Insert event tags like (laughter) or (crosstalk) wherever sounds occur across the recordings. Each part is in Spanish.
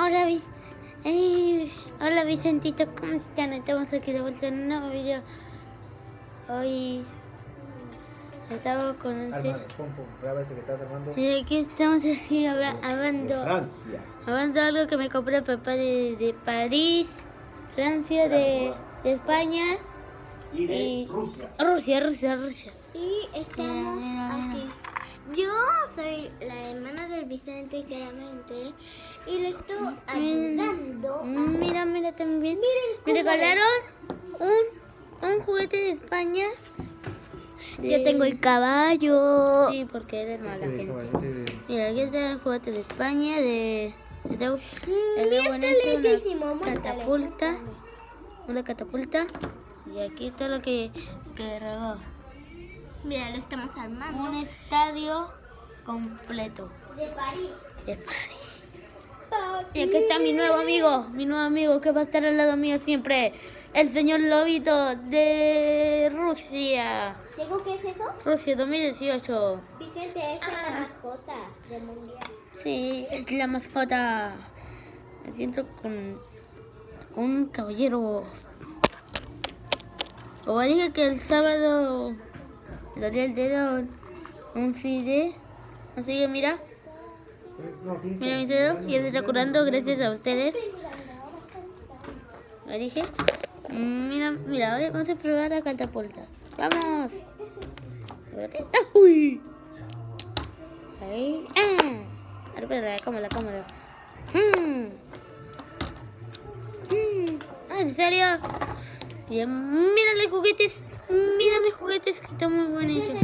Hola, hola Vicentito, ¿cómo están? Estamos aquí de vuelta en un nuevo video. Hoy estamos con pum, pum, graba este que estás armando. Y aquí estamos así habla- De hablando, Francia. hablando algo que me compró papá de, de París, Francia, de, de España Y de y Rusia. Rusia, Rusia, Rusia. Y estamos aquí. Yo soy la hermana Vicente, claramente, y le estoy ayudando. Mm, Mira, mira también. Miren Me regalaron un, un juguete de España. de- Yo tengo el caballo. Sí, porque eres mala Este de gente. de- Mira, aquí está el juguete de España, de... de, de, Mm, de una catapulta. Una catapulta. Y aquí está lo que, que regaló. Mira, lo estamos armando. Un estadio completo De París. de París. Y aquí está mi nuevo amigo, mi nuevo amigo que va a estar al lado mío siempre. El señor Lobito de Rusia. ¿Tengo qué es eso? Rusia 2018. Vicente, esa es la mascota del mundial. Sí, es la mascota. Me siento con un caballero. Como dije que el sábado le el dedo un CD. Así que mira, mira mi dedo. Ya se está curando gracias a ustedes. Lo dije. Mira, mira, vamos a probar la catapulta. ¡Vamos! ¡Ah, ¡Uy! Ahí. ¡Ah! Cómoda, cómoda. Mm. Mm. Ah, ¿en serio? Mira los juguetes. Mira mis juguetes que están muy bonitos.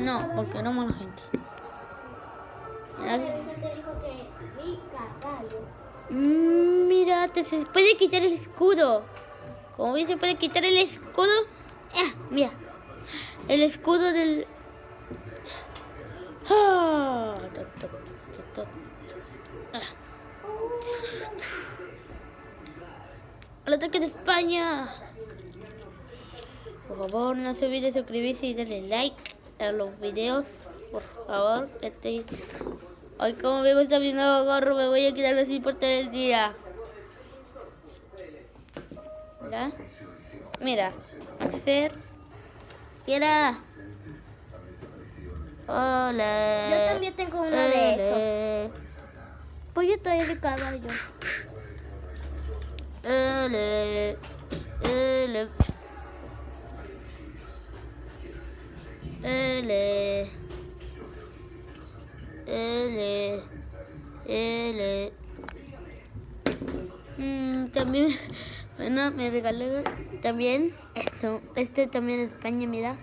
No, porque no mala gente. Mira. Mm, Mira, te se puede quitar el escudo. Como ves, se puede quitar el escudo. Ah, mira, el escudo del. Ah. Ah. El ataque de España. Por favor, no se olvide suscribirse y darle like a los videos. Por favor, que te... Ay, como me gusta mi nuevo gorro, me voy a quitarlo así por todo el día. ¿Ya? Mira, hacer. Mira. Hola. Yo también tengo uno de esos. Pues yo traer el caballo. Hola. Hola. Hola. L, L. Mm, también, (laughs) bueno, me regaló también esto. Este también es España, mira.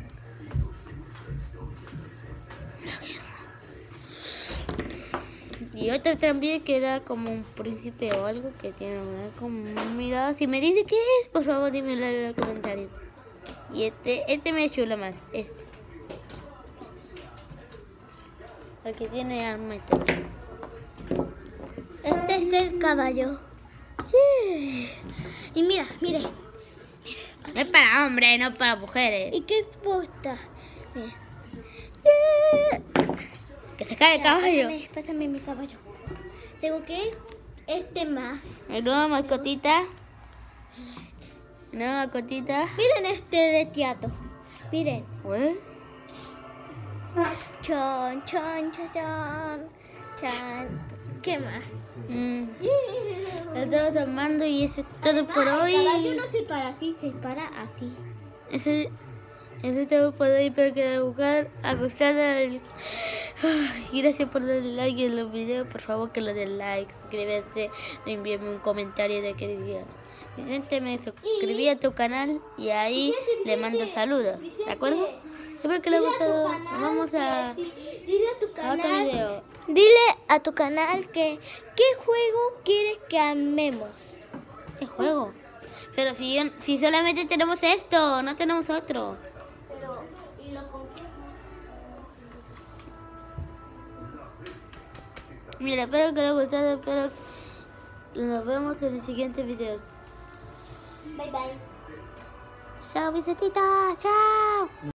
Y otro también que era como un príncipe o algo que tiene una como mira, si me dice qué es, por favor dímelo en los comentarios. Y este, este me chula más, este. Porque tiene arma y todo. Este es el caballo. Sí. Y mira, mire. Es para hombres, no para mujeres. ¿Y qué? Mira. Que se cae el caballo. Pásame, pásame mi caballo. Tengo que este más. La nueva mascotita. La nueva mascotita. Miren este de teatro. Miren. ¿Eh? Chon, chon, chon, chon. Chan. ¿Qué más? Mm, (laughs) estamos armando y eso es todo por hoy. El caballo no se para así, se para así. Eso, eso es todo por hoy. Espero que buscar, a Ay, Gracias por darle like en los videos. Por favor, que lo den like, suscríbete, envíenme un comentario de que. Vicente, me suscribí a tu canal y ahí le mando saludos. ¿De acuerdo? Espero que les haya gustado. Vamos a, Dile a tu a otro canal. video. Dile a tu canal que qué juego quieres que armemos. ¿Qué juego? Pero si, si solamente tenemos esto, no tenemos otro. Pero, ¿y lo con qué? Mira, espero que les haya gustado. Espero nos vemos en el siguiente video. Bye bye. Chao, Vicentita. Chao.